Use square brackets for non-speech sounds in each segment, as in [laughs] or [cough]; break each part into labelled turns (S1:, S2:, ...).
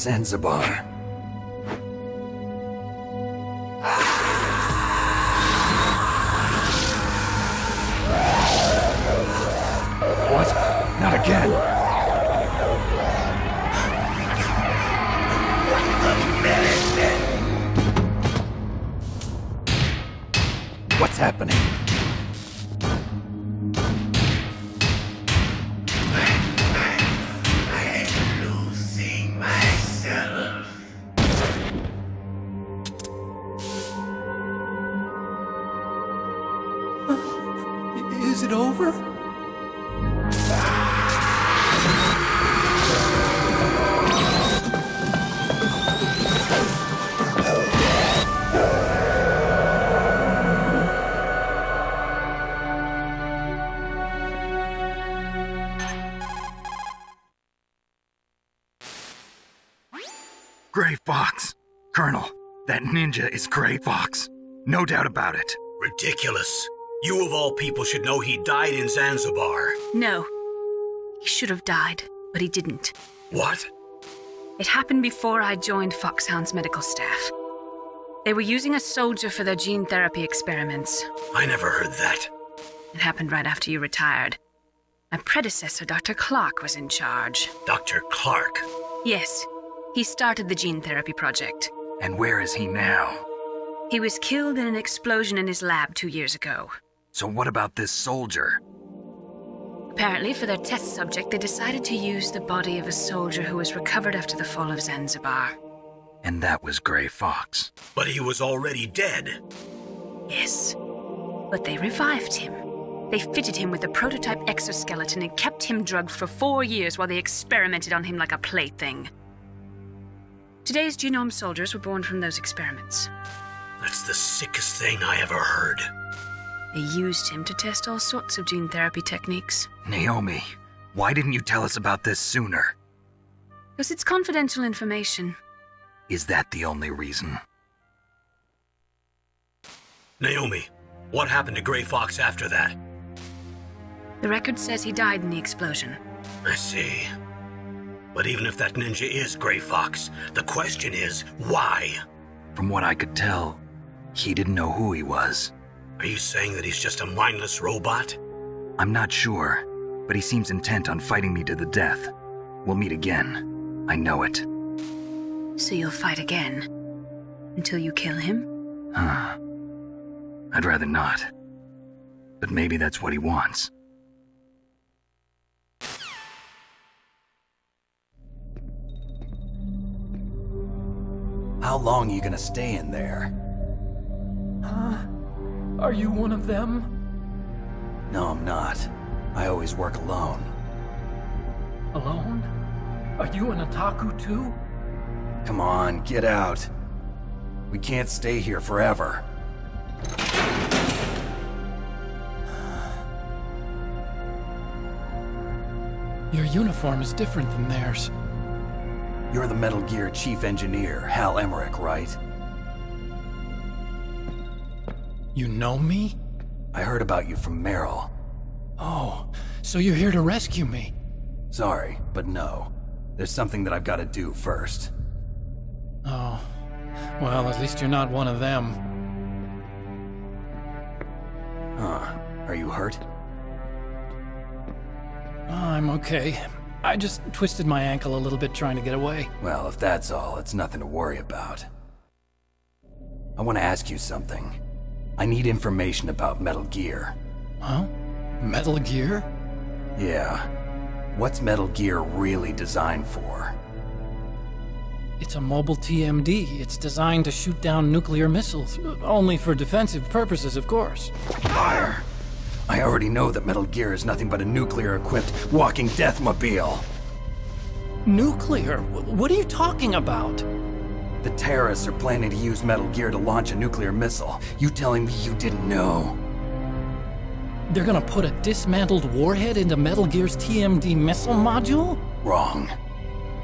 S1: Zanzibar.
S2: No doubt about it.
S3: Ridiculous. You of all people should know he died in Zanzibar.
S4: No. He should have died, but he didn't.
S3: What?
S4: It happened before I joined Foxhound's medical staff. They were using a soldier for their gene therapy experiments.
S3: I never heard that.
S4: It happened right after you retired. My predecessor, Dr. Clark, was in charge.
S3: Dr. Clark.
S4: Yes, he started the gene therapy project.
S2: And where is he now?
S4: He was killed in an explosion in his lab two years ago.
S2: So what about this soldier?
S4: Apparently, for their test subject, they decided to use the body of a soldier who was recovered after the fall of Zanzibar.
S2: And that was Gray Fox.
S3: But he was already dead.
S4: Yes. But they revived him. They fitted him with a prototype exoskeleton and kept him drugged for four years while they experimented on him like a plaything. Today's genome soldiers were born from those experiments.
S3: That's the sickest thing I ever heard.
S4: They used him to test all sorts of gene therapy techniques.
S2: Naomi, why didn't you tell us about this sooner?
S4: Because it's confidential information.
S2: Is that the only reason?
S3: Naomi, what happened to Gray Fox after that?
S4: The record says he died in the explosion.
S3: I see. But even if that ninja is Gray Fox, the question is, why?
S2: From what I could tell, he didn't know who he was.
S3: Are you saying that he's just a mindless robot?
S2: I'm not sure, but he seems intent on fighting me to the death. We'll meet again. I know it.
S4: So you'll fight again? Until you kill him?
S2: Huh. I'd rather not. But maybe that's what he wants. How long are you gonna stay in there?
S5: Huh? Are you one of them?
S2: No, I'm not. I always work alone.
S5: Alone? Are you an otaku too?
S2: Come on, get out. We can't stay here forever. [sighs]
S5: Your uniform is different than theirs.
S2: You're the Metal Gear chief engineer, Hal Emmerich, right?
S5: You know me?
S2: I heard about you from Meryl.
S5: Oh, so you're here to rescue me?
S2: Sorry, but no. There's something that I've got to do first.
S5: Oh. Well, at least you're not one of them.
S2: Huh. Are you hurt?
S5: Oh, I'm okay. I just twisted my ankle a little bit trying to get away.
S2: Well, if that's all, it's nothing to worry about. I want to ask you something. I need information about Metal Gear.
S5: Huh? Metal Gear?
S2: Yeah. What's Metal Gear really designed for?
S5: It's a mobile TMD. It's designed to shoot down nuclear missiles. Only for defensive purposes, of course.
S2: Fire! I already know that Metal Gear is nothing but a nuclear-equipped walking deathmobile.
S5: Nuclear? What are you talking about?
S2: The terrorists are planning to use Metal Gear to launch a nuclear missile. You telling me you didn't know?
S5: They're gonna put a dismantled warhead into Metal Gear's TMD missile module?
S2: Wrong.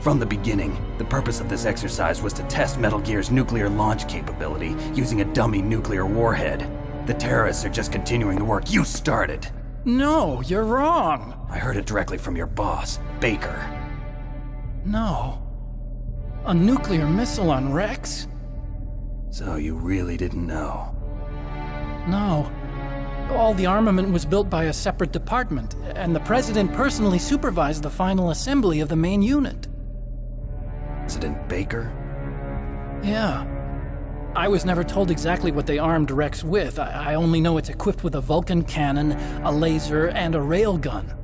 S2: From the beginning, the purpose of this exercise was to test Metal Gear's nuclear launch capability using a dummy nuclear warhead. The terrorists are just continuing the work you started.
S5: No, you're wrong.
S2: I heard it directly from your boss, Baker.
S5: No. A nuclear missile on Rex?
S2: So you really didn't know?
S5: No. All the armament was built by a separate department, and the President personally supervised the final assembly of the main unit.
S2: President Baker?
S5: Yeah. I was never told exactly what they armed Rex with. I, I only know it's equipped with a Vulcan cannon, a laser, and a railgun.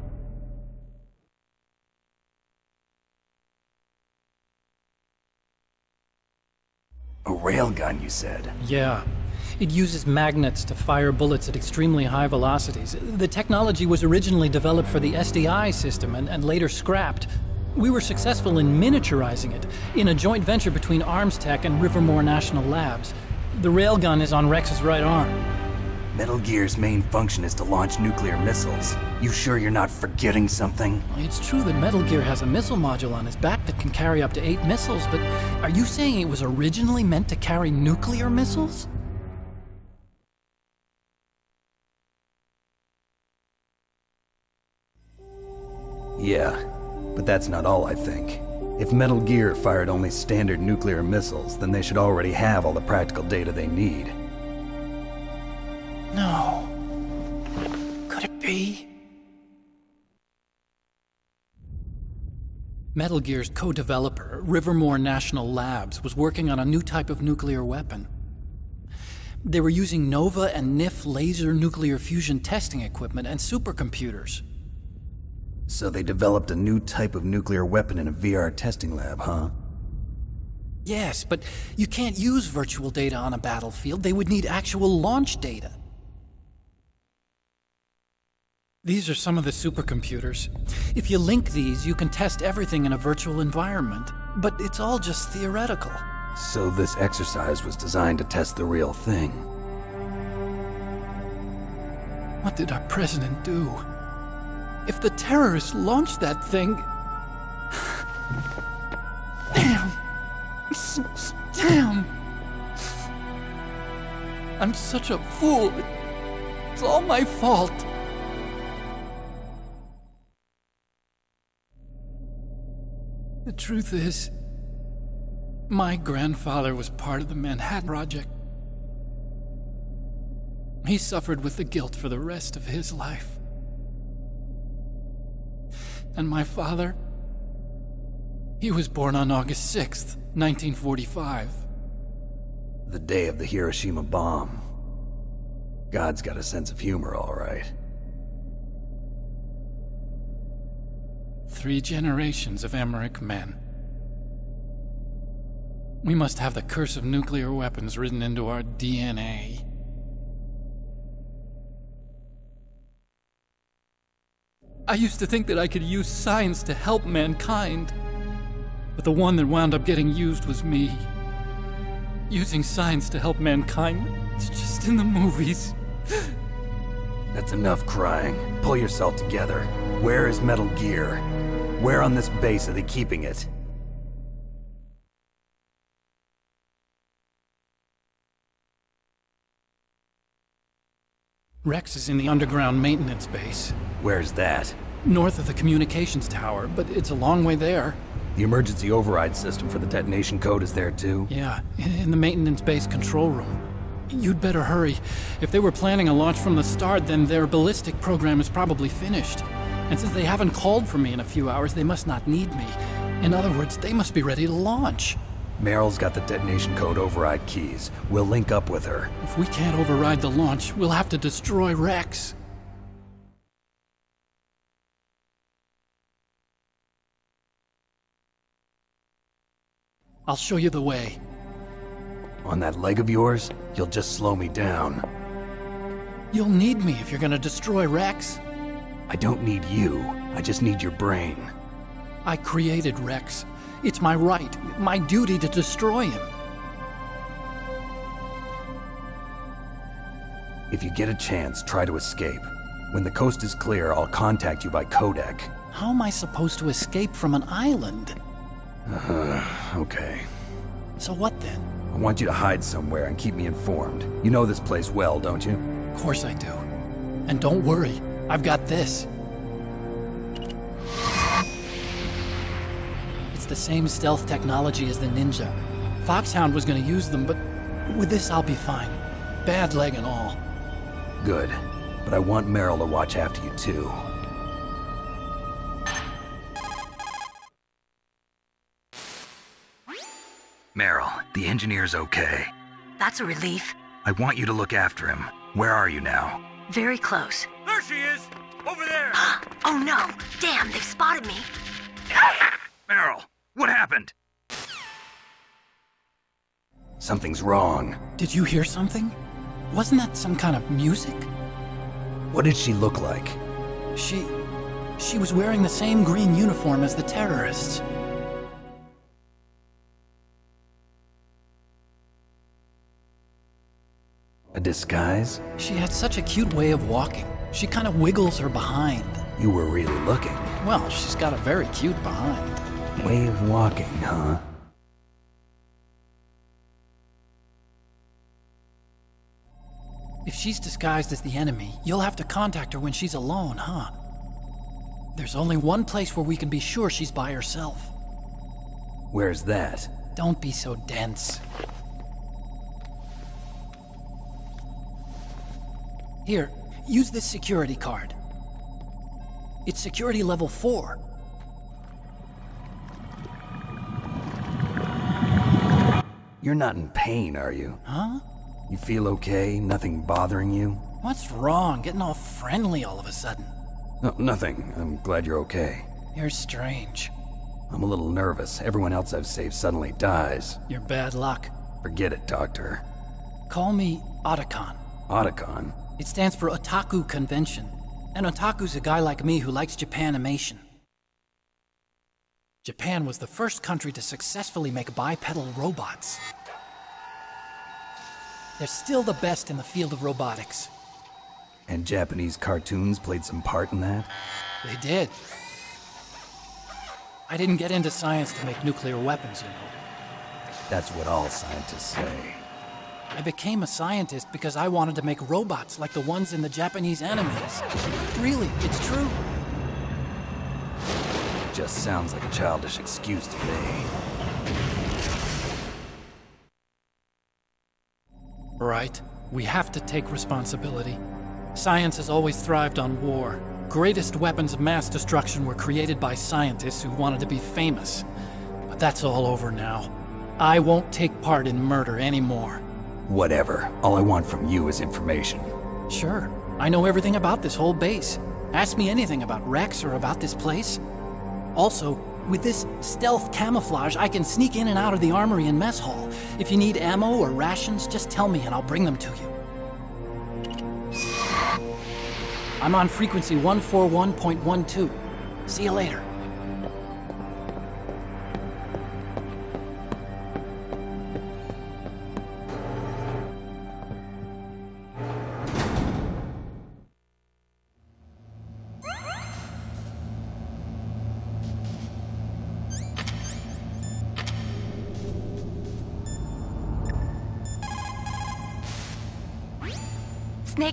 S2: Railgun, you said?
S5: Yeah. It uses magnets to fire bullets at extremely high velocities. The technology was originally developed for the SDI system and, and later scrapped. We were successful in miniaturizing it in a joint venture between Arms Tech and Livermore National Labs. The railgun is on Rex's right arm.
S2: Metal Gear's main function is to launch nuclear missiles. You sure you're not forgetting something?
S5: It's true that Metal Gear has a missile module on his back that can carry up to eight missiles, but are you saying it was originally meant to carry nuclear missiles?
S2: Yeah, but that's not all I think. If Metal Gear fired only standard nuclear missiles, then they should already have all the practical data they need.
S5: No. Could it be? Metal Gear's co developer, Livermore National Labs, was working on a new type of nuclear weapon. They were using NOVA and NIF laser nuclear fusion testing equipment and supercomputers.
S2: So they developed a new type of nuclear weapon in a VR testing lab, huh?
S5: Yes, but you can't use virtual data on a battlefield. They would need actual launch data. These are some of the supercomputers. If you link these, you can test everything in a virtual environment. But it's all just theoretical.
S2: So this exercise was designed to test the real thing.
S5: What did our president do? If the terrorists launched that thing. Damn! Damn! I'm such a fool. It's all my fault. The truth is, my grandfather was part of the Manhattan Project. He suffered with the guilt for the rest of his life. And my father? He was born on August 6th, 1945.
S2: The day of the Hiroshima bomb. God's got a sense of humor, all right.
S5: Three generations of Emmerich men. We must have the curse of nuclear weapons written into our DNA. I used to think that I could use science to help mankind. But the one that wound up getting used was me. Using science to help mankind, it's just in the movies.
S2: That's enough crying. Pull yourself together. Where is Metal Gear? Where on this base are they keeping it?
S5: Rex is in the underground maintenance base,
S2: Where's that?
S5: north of the communications tower, but it's a long way there.
S2: The emergency override system for the detonation code is there too.
S5: Yeah, in the maintenance base control room. You'd better hurry. If they were planning a launch from the start, then their ballistic program is probably finished. And since they haven't called for me in a few hours, they must not need me. In other words, they must be ready to launch.
S2: Meryl's got the detonation code override keys. We'll link up with her.
S5: If we can't override the launch, we'll have to destroy Rex. I'll show you the way.
S2: On that leg of yours, you'll just slow me down.
S5: You'll need me if you're gonna destroy Rex.
S2: I don't need you. I just need your brain.
S5: I created Rex. It's my right, my duty to destroy him.
S2: If you get a chance, try to escape. When the coast is clear, I'll contact you by codec.
S5: How am I supposed to escape from an island? [sighs]
S2: Okay.
S5: So what then?
S2: I want you to hide somewhere and keep me informed. You know this place well, don't you?
S5: Of course I do. And don't worry, I've got this. It's the same stealth technology as the Ninja. Foxhound was gonna use them, but with this I'll be fine. Bad leg and all.
S2: Good. But I want Meryl to watch after you too. Meryl, the engineer's okay.
S6: That's a relief.
S2: I want you to look after him. Where are you now?
S6: Very close.
S3: There she is! Over there! [gasps]
S6: Oh no! Damn, they've spotted me. [laughs]
S2: Meryl, what happened? Something's wrong.
S5: Did you hear something? Wasn't that some kind of music?
S2: What did she look like?
S5: She. she was wearing the same green uniform as the terrorists.
S2: A disguise?
S5: She had such a cute way of walking. She kind of wiggles her behind.
S2: You were really looking.
S5: Well, she's got a very cute behind.
S2: Way of walking, huh?
S5: If she's disguised as the enemy, you'll have to contact her when she's alone, huh? There's only one place where we can be sure she's by herself.
S2: Where's that?
S5: Don't be so dense. Here, use this security card. It's security level 4.
S2: You're not in pain, are you?
S5: Huh?
S2: You feel okay? Nothing bothering you?
S5: What's wrong? Getting all friendly all of a sudden.
S2: No, nothing. I'm glad you're okay.
S5: You're strange.
S2: I'm a little nervous. Everyone else I've saved suddenly dies.
S5: You're bad luck.
S2: Forget it, Doctor.
S5: Call me Otacon.
S2: Otacon?
S5: It stands for Otaku Convention. And otaku's a guy like me who likes Japanimation. Japan was the first country to successfully make bipedal robots. They're still the best in the field of robotics.
S2: And Japanese cartoons played some part in that?
S5: They did. I didn't get into science to make nuclear weapons, you know.
S2: That's what all scientists say.
S5: I became a scientist because I wanted to make robots like the ones in the Japanese animes. Really, it's true.
S2: Just sounds like a childish excuse to me.
S5: Right. We have to take responsibility. Science has always thrived on war. Greatest weapons of mass destruction were created by scientists who wanted to be famous. But that's all over now. I won't take part in murder anymore.
S2: Whatever. All I want from you is information.
S5: Sure. I know everything about this whole base. Ask me anything about Rex or about this place. Also, with this stealth camouflage, I can sneak in and out of the armory and mess hall. If you need ammo or rations, just tell me and I'll bring them to you. I'm on frequency 141.12. See you later.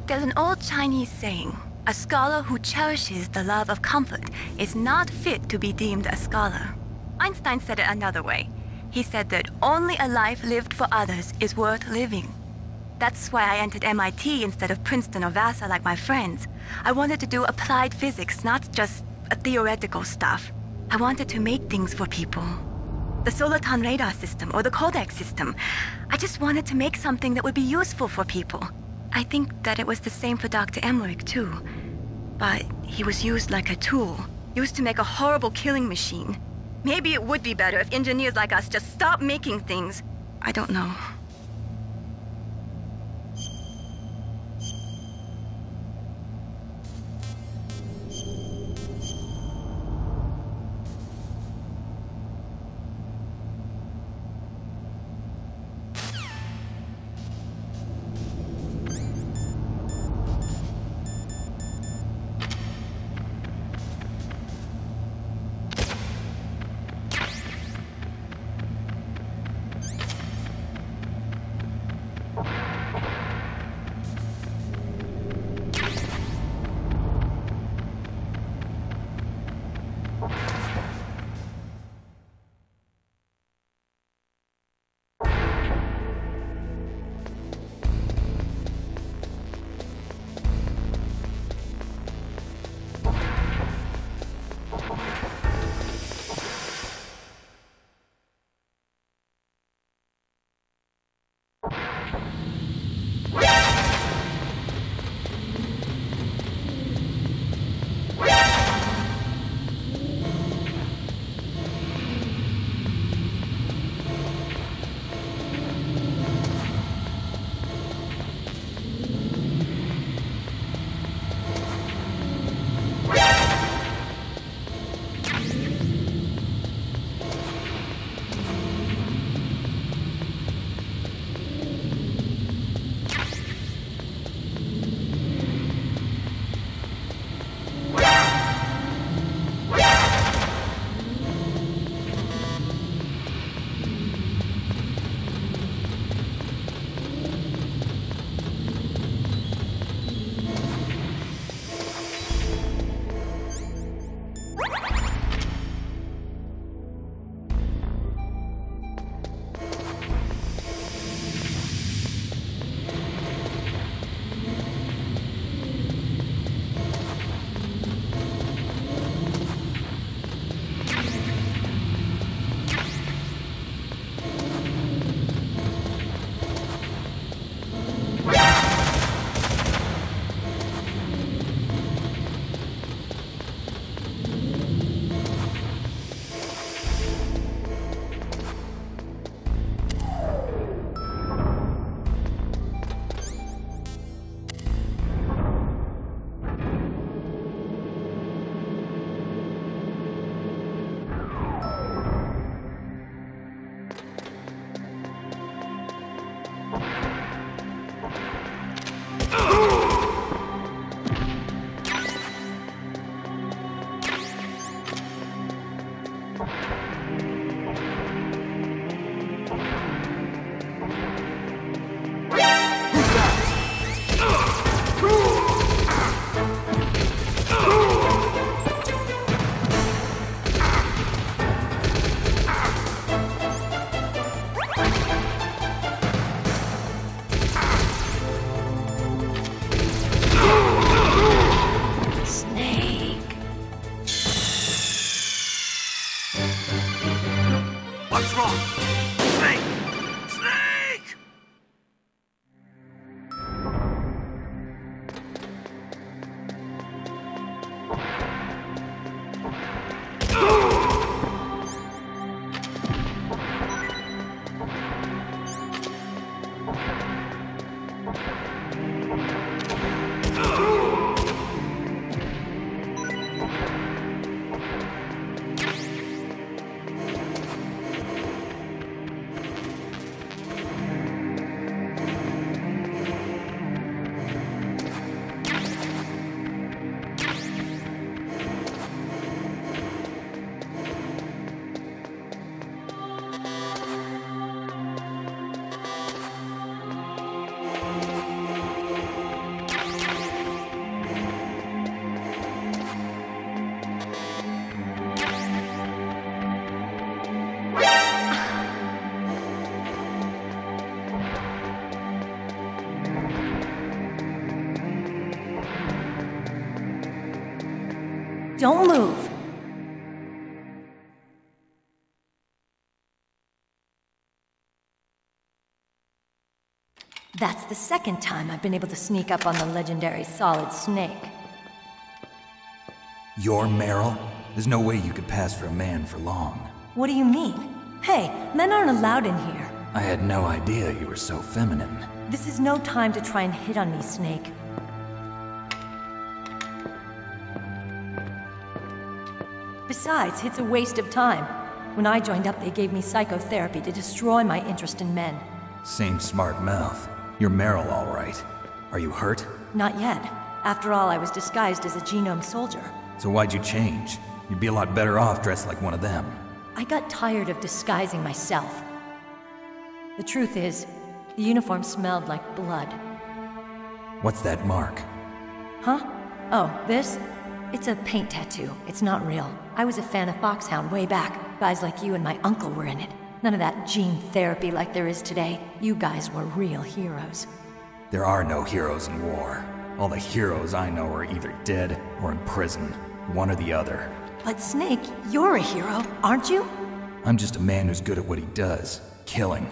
S6: There's an old Chinese saying a scholar who cherishes the love of comfort is not fit to be deemed a scholar. Einstein said it another way. He said that only a life lived for others is worth living. That's why I entered MIT instead of Princeton or Vassar like my friends. I wanted to do applied physics, not just theoretical stuff. I wanted to make things for people. The Soliton radar system or the Codec system. I just wanted to make something that would be useful for people. I think that it was the same for Dr. Emmerich, too. But he was used like a tool, used to make a horrible killing machine. Maybe it would be better if engineers like us just stopped making things. I don't know.
S7: Don't move. That's the second time I've been able to sneak up on the legendary Solid Snake.
S2: You're Meryl? There's no way you could pass for a man for long.
S7: What do you mean? Hey, men aren't allowed in here.
S2: I had no idea you were so feminine.
S7: This is no time to try and hit on me, Snake. Besides, it's a waste of time. When I joined up, they gave me psychotherapy to destroy my interest in men.
S2: Same smart mouth. You're Meryl, all right. Are you hurt?
S7: Not yet. After all, I was disguised as a genome soldier.
S2: So why'd you change? You'd be a lot better off dressed like one of them.
S7: I got tired of disguising myself. The truth is, the uniform smelled like blood.
S2: What's that mark?
S7: Huh? Oh, this? It's a paint tattoo. It's not real. I was a fan of Foxhound way back. Guys like you and my uncle were in it. None of that gene therapy like there is today. You guys were real heroes.
S2: There are no heroes in war. All the heroes I know are either dead or in prison. One or the other.
S7: But Snake, you're a hero, aren't you?
S2: I'm just a man who's good at what he does killing.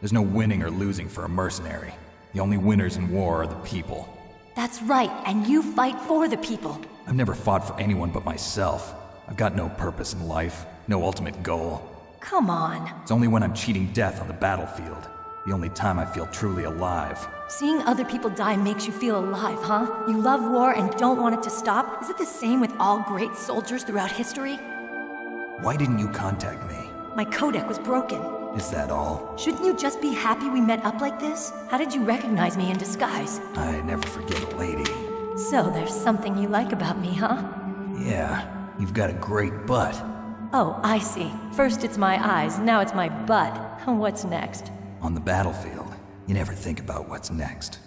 S2: There's no winning or losing for a mercenary. The only winners in war are the people.
S7: That's right, and you fight for the people.
S2: I've never fought for anyone but myself. I've got no purpose in life, no ultimate goal.
S7: Come on.
S2: It's only when I'm cheating death on the battlefield. The only time I feel truly alive.
S7: Seeing other people die makes you feel alive, huh? You love war and don't want it to stop? Is it the same with all great soldiers throughout history?
S2: Why didn't you contact me?
S7: My codec was broken.
S2: Is that all?
S7: Shouldn't you just be happy we met up like this? How did you recognize me in disguise?
S2: I never forget a lady.
S7: So there's something you like about me, huh?
S2: Yeah, you've got a great butt.
S7: Oh, I see. First it's my eyes, now it's my butt. [laughs] What's next?
S2: On the battlefield, you never think about what's next.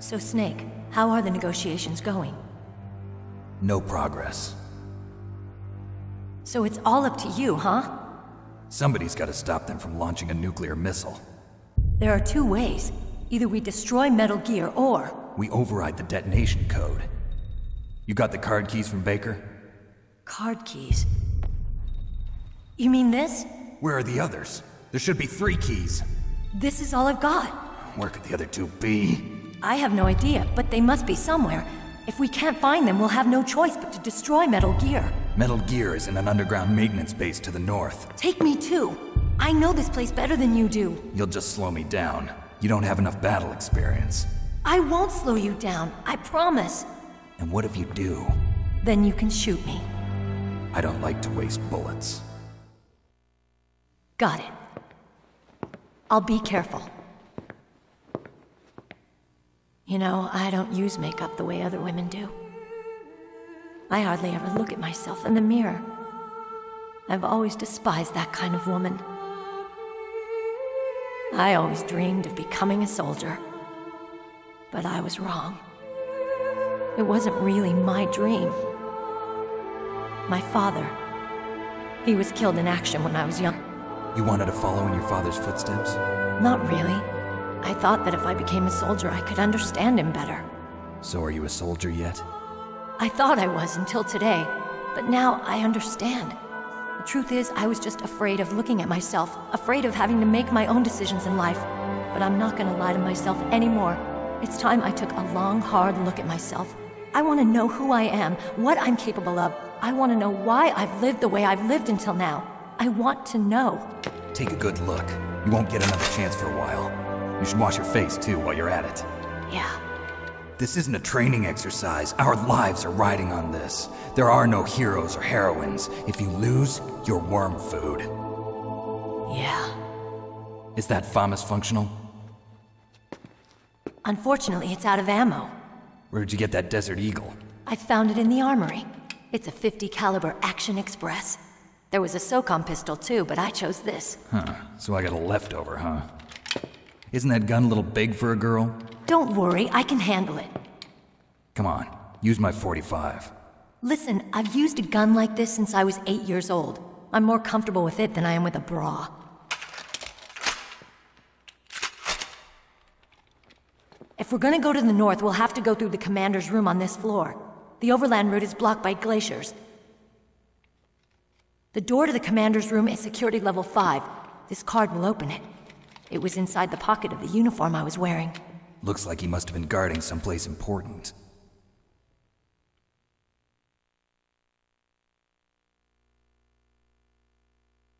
S7: So, Snake, how are the negotiations going?
S2: No progress.
S7: So it's all up to you, huh?
S2: Somebody's got to stop them from launching a nuclear missile.
S7: There are two ways. Either we destroy Metal Gear or.
S2: We override the detonation code. You got the card keys from Baker?
S7: Card keys. You mean this?
S2: Where are the others? There should be three keys.
S7: This is all I've got.
S2: Where could the other two be?
S7: I have no idea, but they must be somewhere. If we can't find them, we'll have no choice but to destroy Metal Gear.
S2: Metal Gear is in an underground maintenance base to the north.
S7: Take me too. I know this place better than you do.
S2: You'll just slow me down. You don't have enough battle experience.
S7: I won't slow you down, I promise.
S2: And what if you do?
S7: Then you can shoot me.
S2: I don't like to waste bullets.
S7: Got it. I'll be careful. You know, I don't use makeup the way other women do. I hardly ever look at myself in the mirror. I've always despised that kind of woman. I always dreamed of becoming a soldier. But I was wrong. It wasn't really my dream. My father. He was killed in action when I was young.
S2: You wanted to follow in your father's footsteps?
S7: Not really. I thought that if I became a soldier, I could understand him better.
S2: So are you a soldier yet?
S7: I thought I was until today, but now I understand. The truth is, I was just afraid of looking at myself, afraid of having to make my own decisions in life. But I'm not gonna lie to myself anymore. It's time I took a long, hard look at myself. I wanna know who I am, what I'm capable of. I wanna know why I've lived the way I've lived until now. I want to know.
S2: Take a good look. You won't get another chance for a while. You should wash your face too while you're at it.
S7: Yeah.
S2: This isn't a training exercise. Our lives are riding on this. There are no heroes or heroines. If you lose, you're worm food.
S7: Yeah.
S2: Is that FAMAS functional?
S7: Unfortunately, it's out of ammo.
S2: Where'd you get that Desert Eagle?
S7: I found it in the armory. It's a 50 caliber Action Express. There was a SOCOM pistol too, but I chose this.
S2: Huh, so I got a leftover, huh? Isn't that gun a little big for a girl?
S7: Don't worry, I can handle it.
S2: Come on, use my 45.
S7: Listen, I've used a gun like this since I was eight years old. I'm more comfortable with it than I am with a bra. If we're gonna go to the north, we'll have to go through the commander's room on this floor. The overland route is blocked by glaciers. The door to the commander's room is security level 5. This card will open it. It was inside the pocket of the uniform I was wearing.
S2: Looks like he must have been guarding someplace important.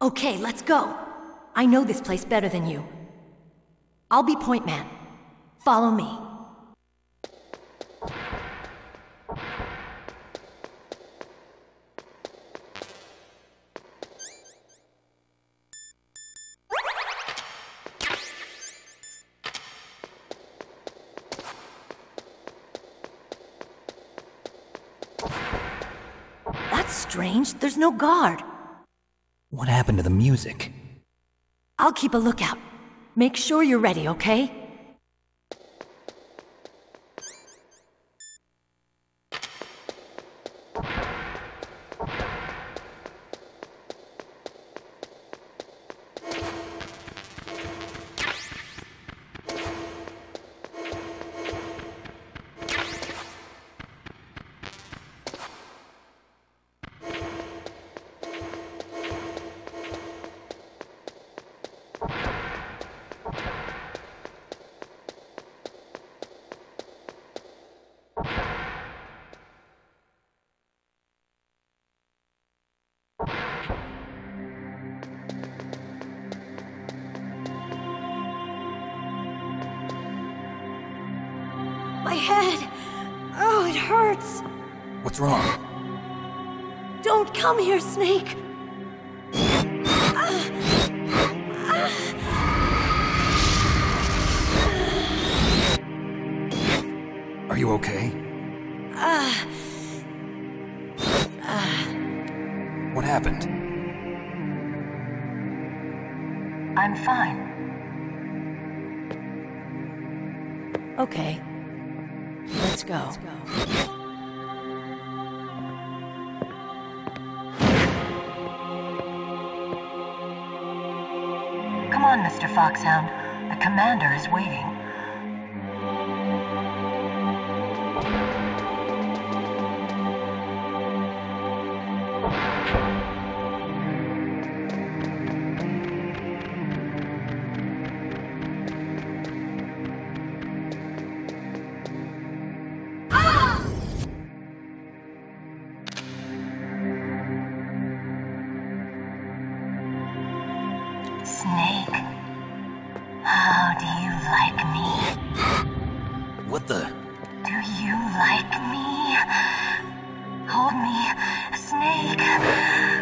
S7: Okay, let's go. I know this place better than you. I'll be point man. Follow me. There's no guard.
S2: What happened to the music?
S7: I'll keep a lookout. Make sure you're ready, okay? Come here, Snake. Is waiting.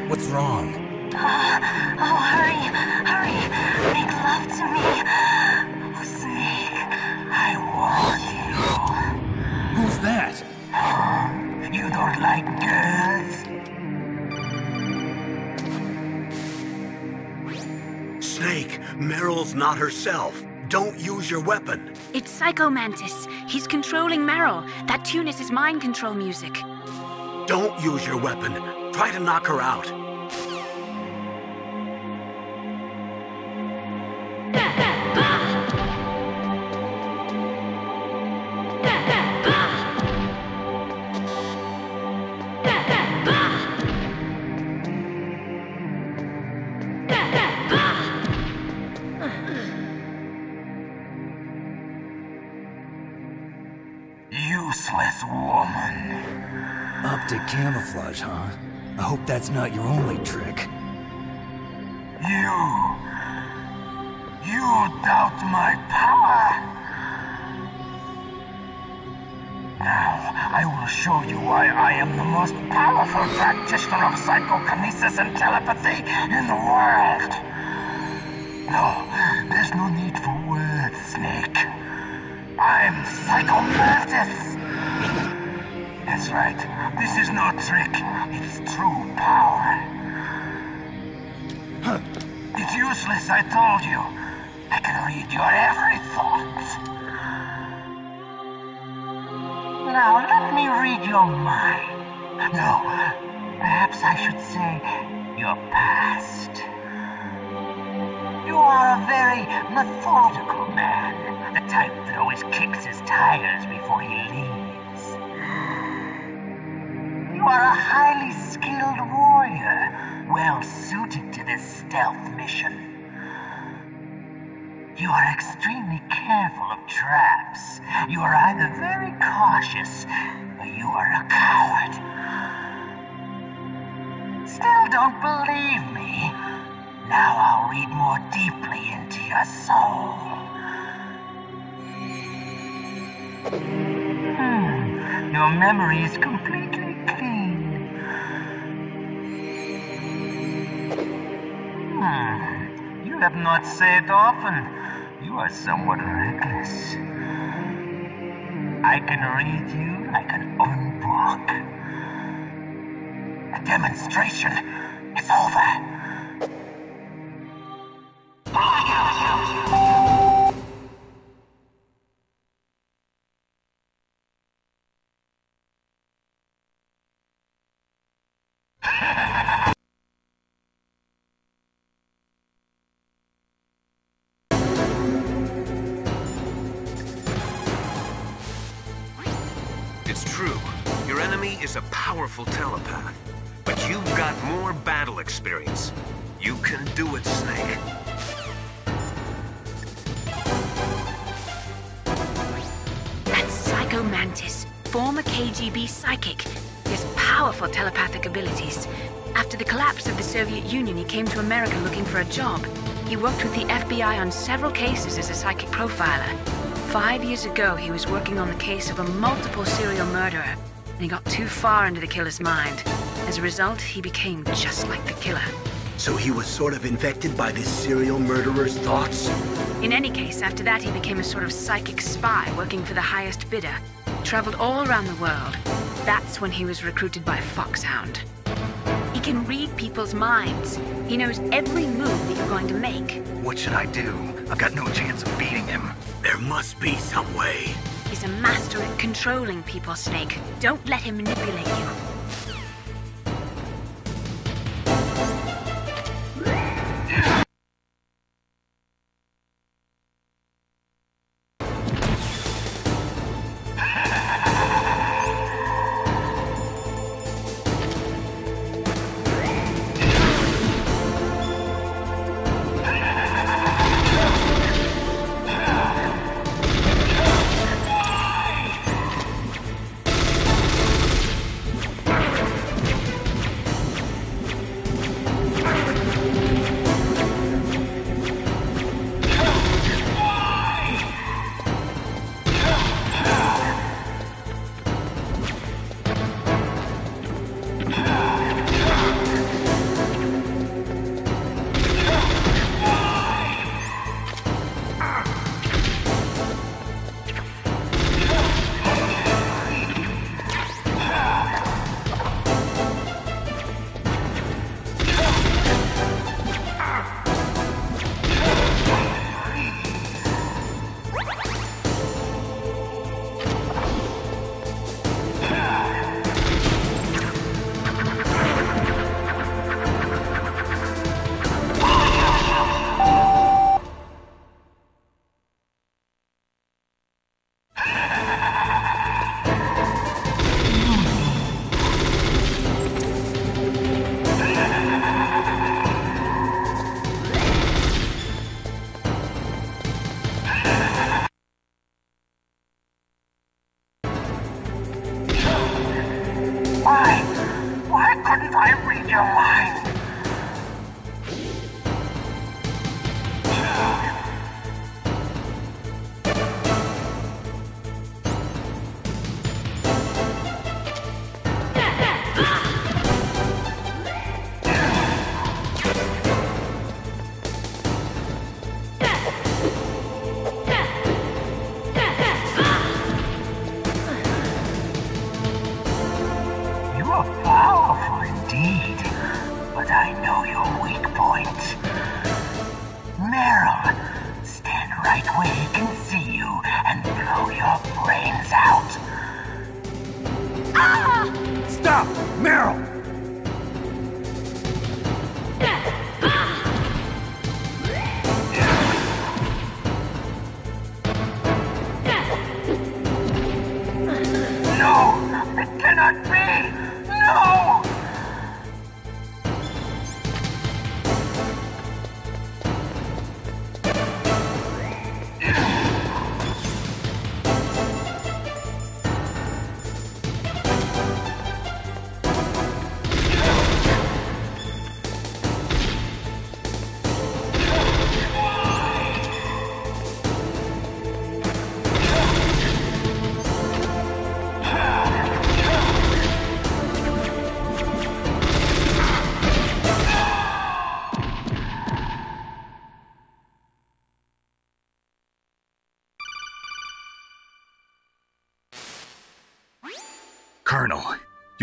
S2: What's wrong?
S7: Uh, oh, hurry, hurry. Make love to me. Oh, Snake, I want you.
S2: Who's that?
S7: you. You don't like girls?
S3: Snake, Meryl's not herself. Don't use your weapon.
S4: It's Psycho Mantis. He's controlling Meryl. That tune is his mind control music.
S3: Don't use your weapon. Try to knock her out.
S8: And telepathy in the world. No, there's no need for words, Snake. I'm Psycho Mantis. That's right. This is no trick. It's true power. Huh. It's useless, I told you. I can read your every thought. Now, let me read your mind. No, perhaps I should say your past. You are a very methodical man, the type that always kicks his tires before he leaves. You are a highly skilled warrior, well suited to this stealth mission. You are extremely careful of traps. You are either very cautious, or you are a coward. Still don't believe me? Now I'll read more deeply into your soul. Hmm, your memory is completely clean. Hmm, you have not saved often. You are somewhat reckless. I can read you like an open book. Demonstration is over.
S9: It's true. Your enemy is a powerful telepath. You've got more battle experience. You can do it, Snake.
S4: That's Psycho Mantis, former KGB psychic. Has powerful telepathic abilities. After the collapse of the Soviet Union, he came to America looking for a job. He worked with the FBI on several cases as a psychic profiler. Five years ago, he was working on the case of a multiple serial murderer, and he got too far into the killer's mind. As a result, he became just like the killer.
S3: So he was sort of infected by this serial murderer's thoughts?
S4: In any case, after that, he became a sort of psychic spy working for the highest bidder. Traveled all around the world. That's when he was recruited by Foxhound. He can read people's minds. He knows every move that you're going to make.
S2: What should I do? I've got no chance of beating him.
S3: There must be some way.
S4: He's a master at controlling people, Snake. Don't let him manipulate you.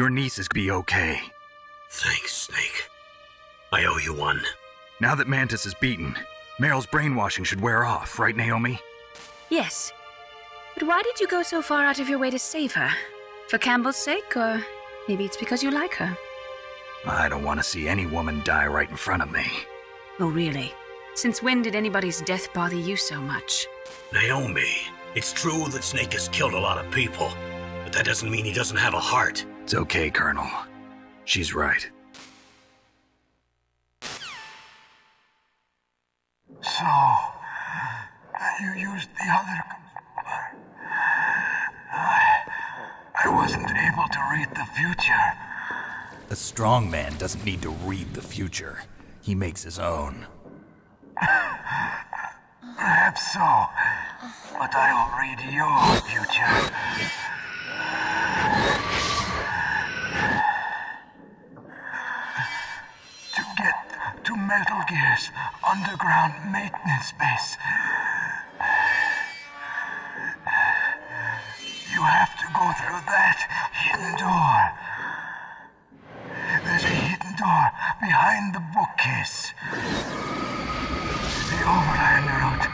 S10: Your
S2: niece is be okay.
S3: Thanks, Snake. I owe you one.
S2: Now that Mantis is beaten, Meryl's brainwashing should wear off, right, Naomi?
S4: Yes. But why did you go so far out of your way to save her? For Campbell's sake, or maybe it's because you like her?
S2: I don't want to see any woman die right in front of me.
S4: Oh, really? Since when did anybody's death bother you so much?
S3: Naomi, it's true that Snake has killed a lot of people, but that doesn't mean he doesn't have a heart.
S2: It's okay, Colonel. She's right.
S10: So, you used the other. I, I wasn't able to read the future.
S2: A strong man doesn't need to read the future. He makes his own.
S10: Perhaps so, but I'll read your future. To get to Metal Gear's underground maintenance base, you have to go through that hidden door. There's a hidden door behind the bookcase. The overland route.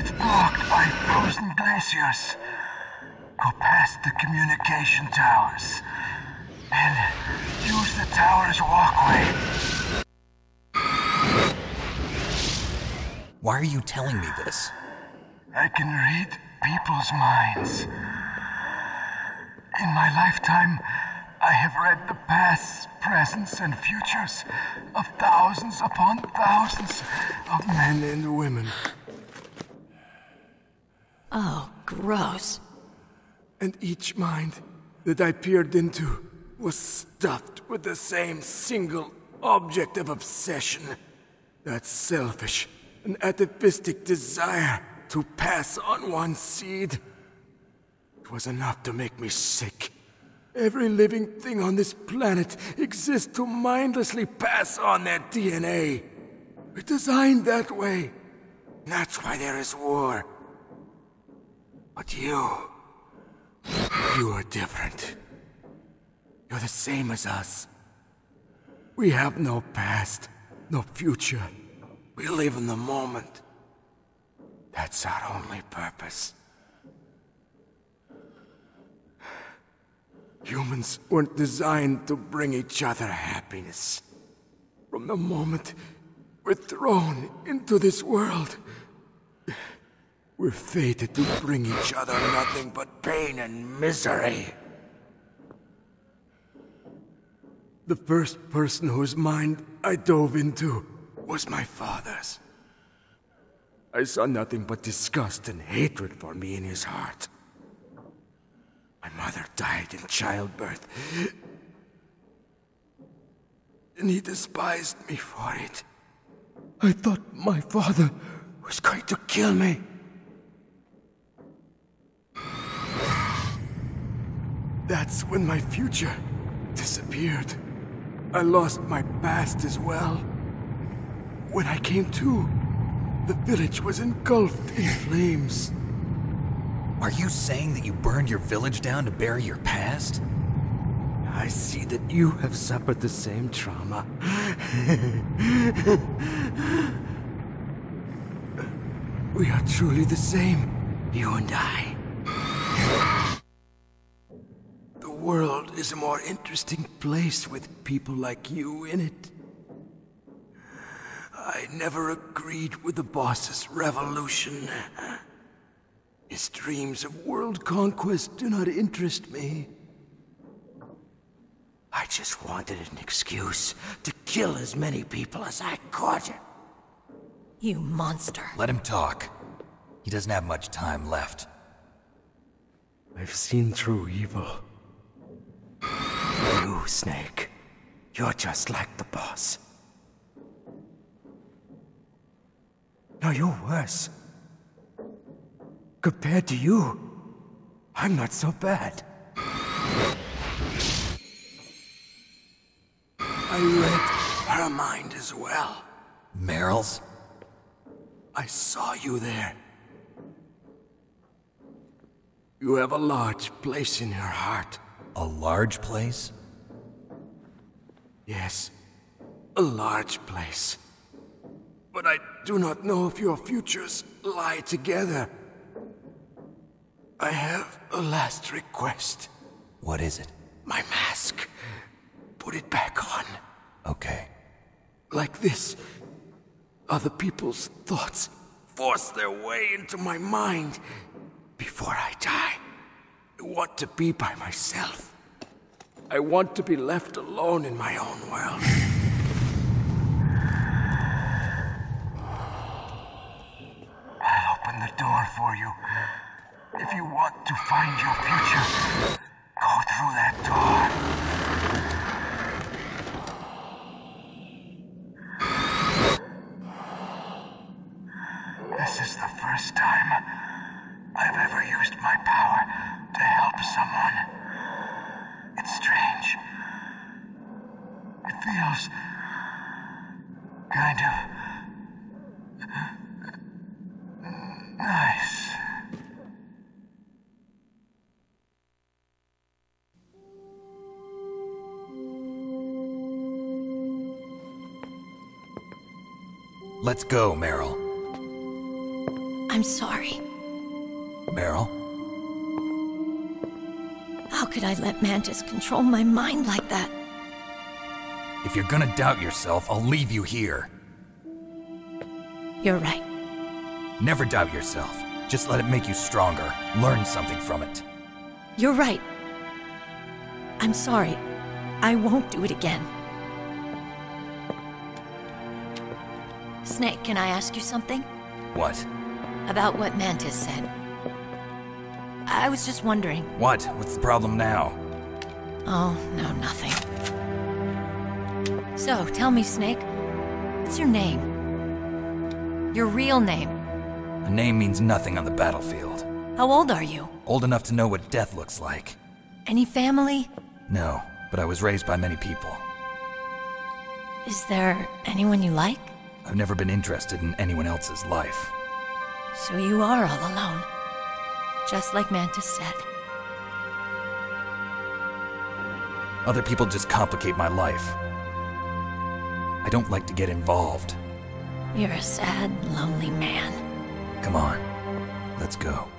S10: It's blocked by frozen glaciers. Go past the communication towers. And use the tower's walkway.
S2: Why are you telling me this?
S10: I can read people's minds. In my lifetime, I have read the pasts, presents, and futures of thousands upon thousands of men and women.
S7: Oh, gross.
S10: And each mind that I peered into was stuffed with the same single object of obsession. That selfish and atavistic desire to pass on one seed. It was enough to make me sick. Every living thing on this planet exists to mindlessly pass on their DNA. We're designed that way. That's why there is war. But you. You are different. You're the same as us. We have no past, no future. We live in the moment. That's our only purpose. Humans weren't designed to bring each other happiness. From the moment we're thrown into this world, we're fated to bring each other nothing but pain and misery. The first person whose mind I dove into was my father's. I saw nothing but disgust and hatred for me in his heart. My mother died in childbirth. and he despised me for it. I thought my father was going to kill me. That's when my future disappeared. I lost my past as well. When I came to, the village was engulfed in flames.
S2: Are you saying that you burned your village down to bury your past?
S10: I see that you have suffered the same trauma. [laughs] we are truly the same, you and I. The world is a more interesting place with people like you in it. I never agreed with the boss's revolution. His dreams of world conquest do not interest me. I just wanted an excuse to kill as many people as I could.
S7: You monster.
S2: Let him talk. He doesn't have much time left.
S10: I've seen through evil. You, Snake. You're just like the boss. No, you're worse. Compared to you, I'm not so bad. I read her mind as well.
S2: Meryl's?
S10: I saw you there. You have a large place in her heart.
S2: A large place?
S10: Yes, a large place. But I do not know if your futures lie together. I have a last request.
S2: What is it?
S10: My mask. Put it back on.
S2: Okay.
S10: Like this, other people's thoughts force their way into my mind. Before I die, I want to be by myself. I want to be left alone in my own world. Open the door for you. If you want to find your future, go through that door. This is the first time I've ever used my power to help someone. It's strange. It feels kind of nice.
S2: Let's go, Meryl.
S7: I'm sorry.
S2: Meryl?
S7: How could I let Mantis control my mind like that?
S2: If you're gonna doubt yourself, I'll leave you here.
S7: You're right.
S2: Never doubt yourself. Just let it make you stronger. Learn something from it.
S7: You're right. I'm sorry. I won't do it again. Snake, can I ask you something?
S2: What?
S7: About what Mantis said. I was just wondering.
S2: What? What's the problem now?
S7: Oh, no, nothing. So, tell me, Snake. What's your name? Your real name.
S2: A name means nothing on the battlefield.
S7: How old are you?
S2: Old enough to know what death looks like.
S7: Any family?
S2: No, but I was raised by many people.
S7: Is there anyone you like?
S2: I've never been interested in anyone else's life.
S7: So you are all alone. Just like Mantis said.
S2: Other people just complicate my life. I don't like to get involved.
S7: You're a sad, lonely man.
S2: Come on, let's go.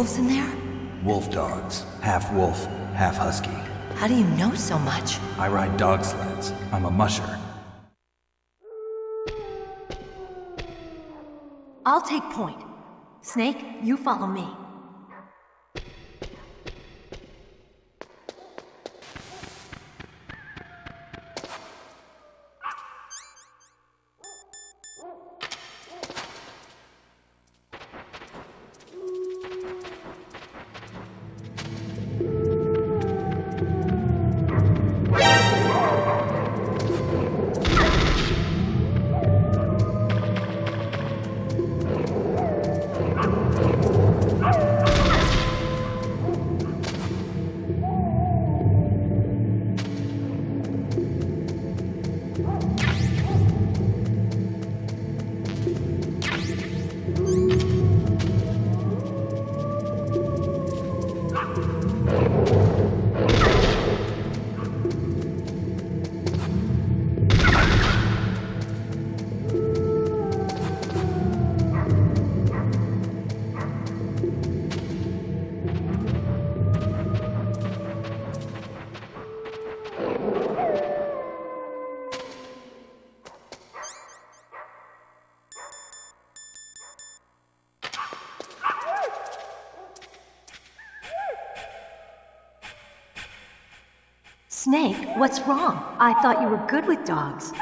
S7: Wolves in there?
S2: Wolf dogs. Half wolf, half husky.
S7: How do you know so much?
S2: I ride dog sleds. I'm a musher.
S7: I'll take point. Snake, you follow me. What's wrong? I thought you were good with dogs.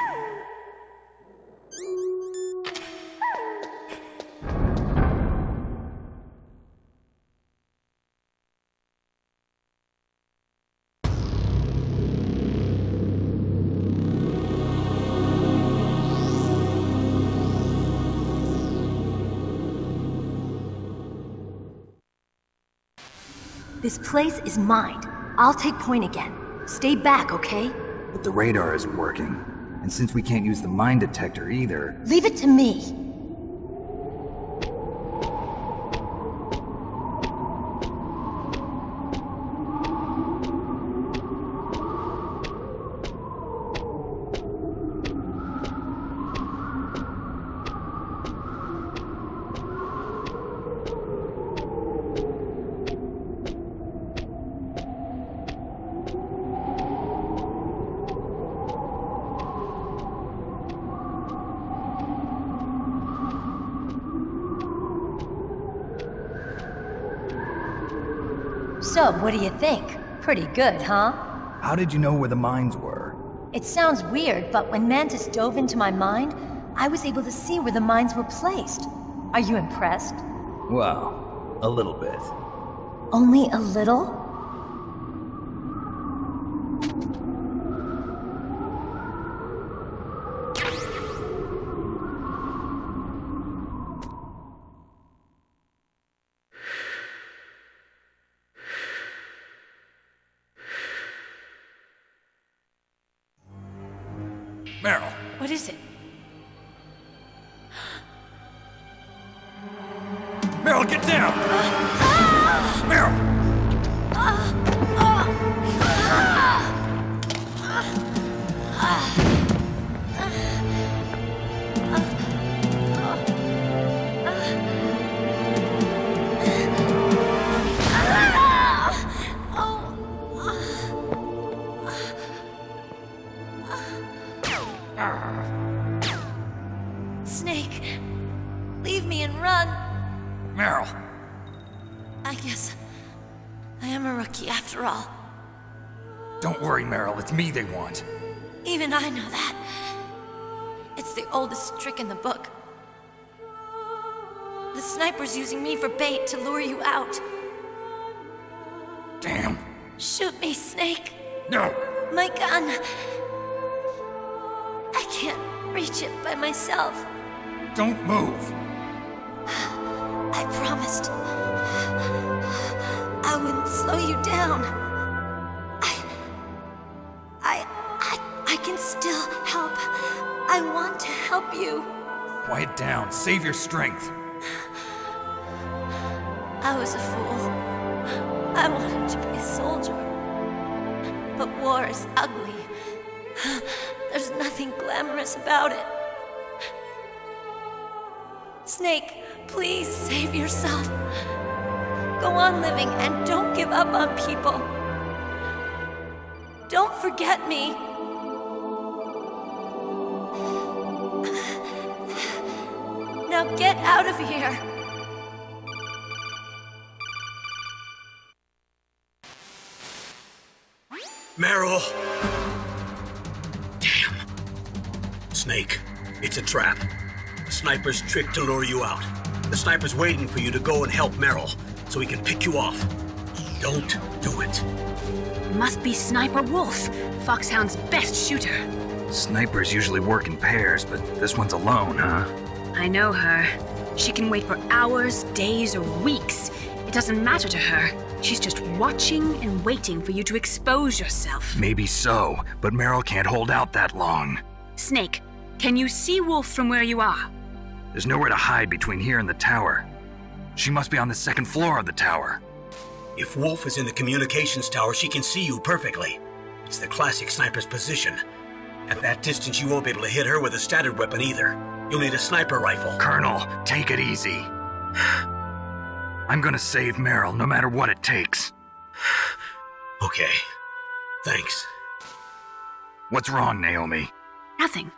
S7: This place is mine. I'll take point again. Stay back, okay?
S2: But the radar isn't working. And since we can't use the mine detector either,
S7: Leave it to me. So, what do you think? Pretty good, huh?
S2: how did you know where the mines were?
S7: It sounds weird, but when Mantis dove into my mind, I was able to see where the mines were placed. Are you impressed?
S2: Well, a little bit.
S7: Only a little? I was a fool. I wanted to be a soldier. But war is ugly. There's nothing glamorous about it. Snake, please save yourself. Go on living and don't give up on people. Don't forget me. Now get out of here.
S3: Meryl! Damn. Snake, it's a trap. The sniper's trick to lure you out. The sniper's waiting for you to go and help Meryl, so he can pick you off. Don't do it.
S4: Must be Sniper Wolf, Foxhound's best shooter.
S2: Snipers usually work in pairs, but this one's alone, huh?
S4: I know her. She can wait for hours, days, or weeks. It doesn't matter to her. She's just watching and waiting for you to expose yourself.
S2: Maybe so, but Meryl can't hold out that long.
S4: Snake, can you see Wolf from where you are?
S2: There's nowhere to hide between here and the tower. She must be on the second floor of the tower.
S3: If Wolf is in the communications tower, she can see you perfectly. It's the classic sniper's position. At that distance, you won't be able to hit her with a standard weapon either. You'll need a sniper rifle.
S2: Colonel, take it easy. [sighs] I'm gonna save Meryl no matter what it takes. [sighs]
S3: Okay. Thanks.
S2: What's wrong, Naomi?
S4: Nothing.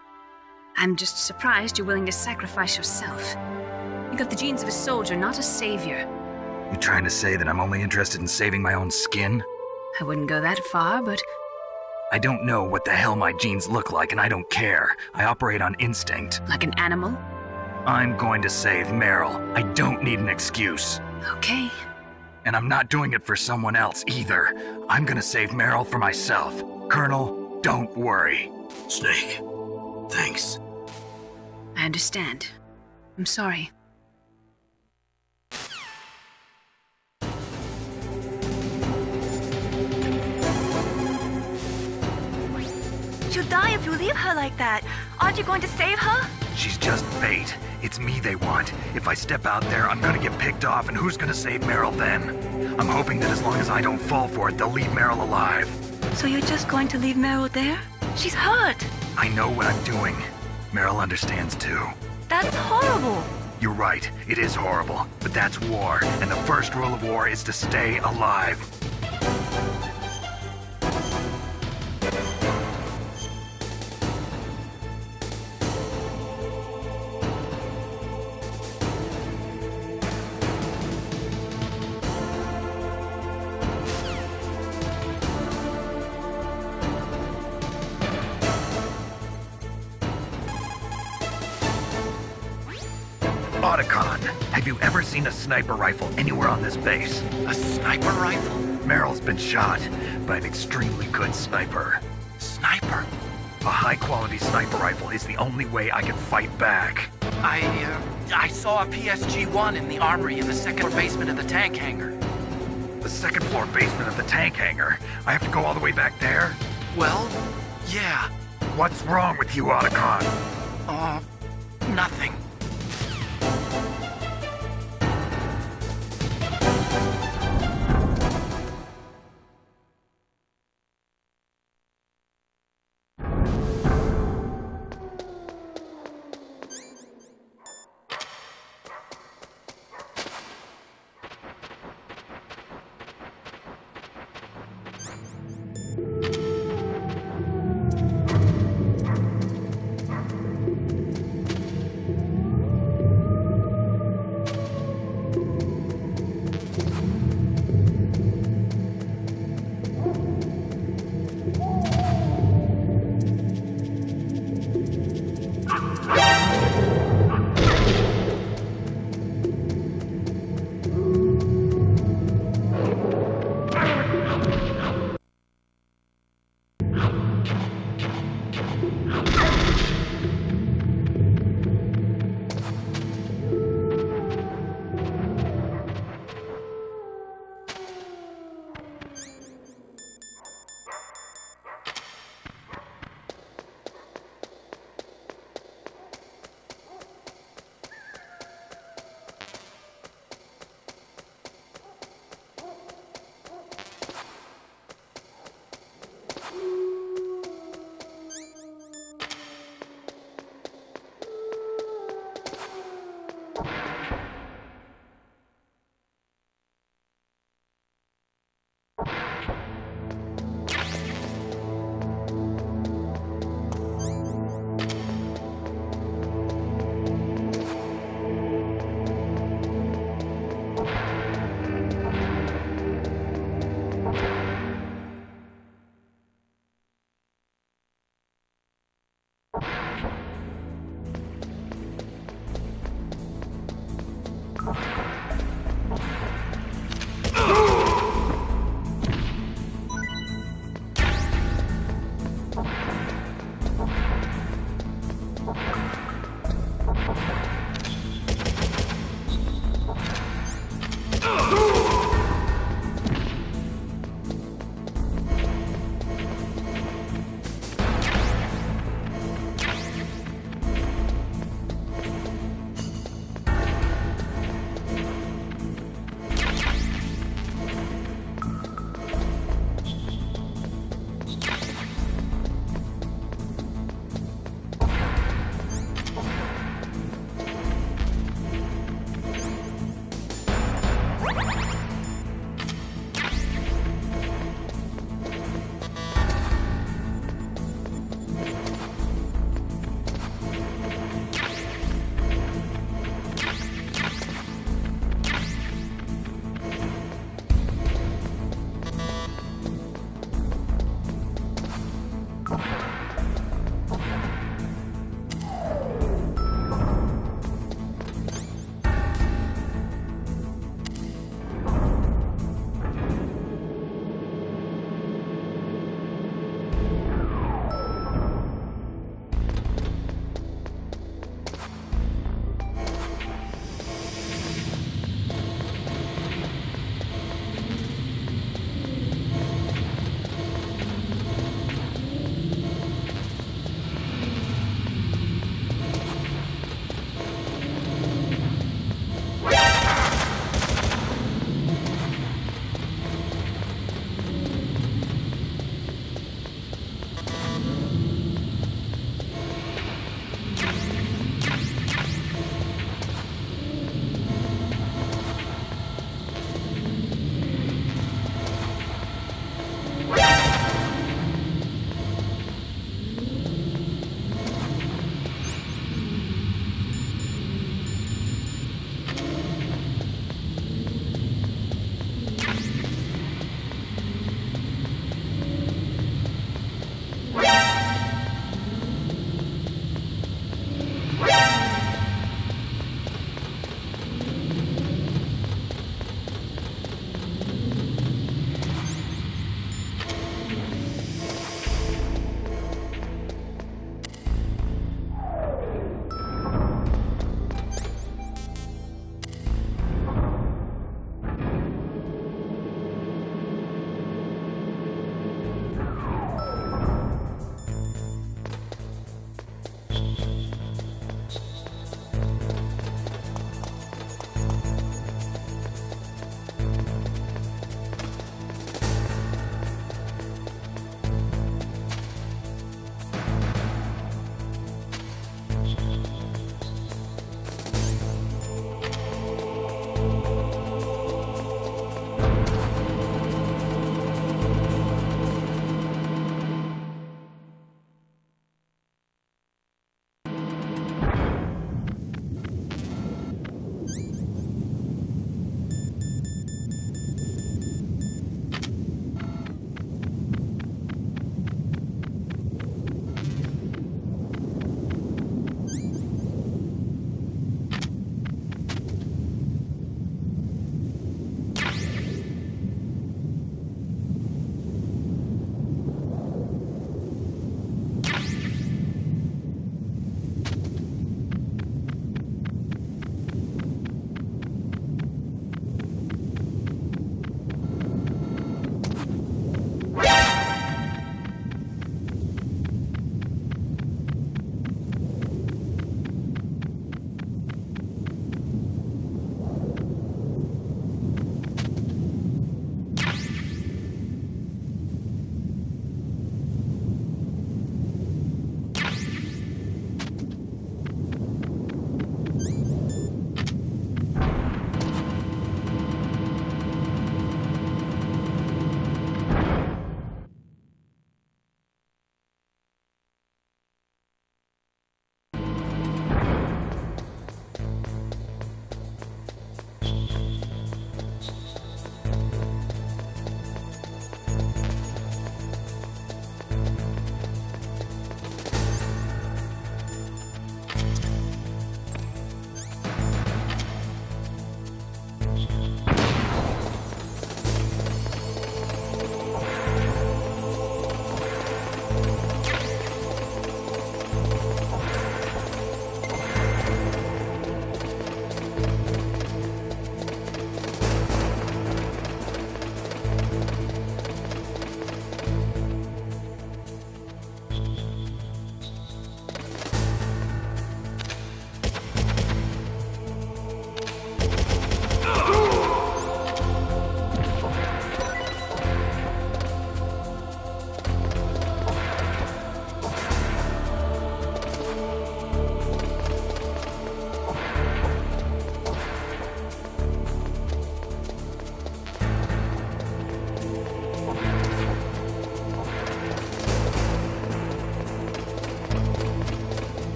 S4: I'm just surprised you're willing to sacrifice yourself. You got the genes of a soldier, not a savior.
S2: You trying to say that I'm only interested in saving my own skin?
S4: I wouldn't go that far, but
S2: I don't know what the hell my genes look like, and I don't care. I operate on instinct.
S4: like an animal?
S2: I'm going to save Meryl. I don't need an excuse.
S4: Okay.
S2: And I'm not doing it for someone else either. I'm gonna save Meryl for myself. Colonel, don't worry.
S3: Snake. Thanks.
S4: I understand. I'm sorry.
S6: She'll die if you leave her like that. Aren't you going to save her?
S2: She's just bait. It's me they want. If I step out there, I'm gonna get picked off, and who's gonna save Meryl then? I'm hoping that as long as I don't fall for it, they'll leave Meryl alive.
S6: So you're just going to leave Meryl there? She's hurt.
S2: I know what I'm doing. Meryl understands too.
S6: That's horrible.
S2: You're right, it is horrible, but that's war, and the first rule of war is to stay alive. Seen a sniper rifle anywhere on this base?
S11: A sniper rifle?
S2: Meryl's been shot by an extremely good sniper.
S11: Sniper?
S2: A high-quality sniper rifle is the only way I can fight back.
S11: I, uh, I saw a PSG-1 in the armory in the second floor basement of the tank hangar.
S2: The second floor basement of the tank hangar. I have to go all the way back there?
S11: Well, yeah.
S2: What's wrong with you, Otacon?
S11: Uh, nothing.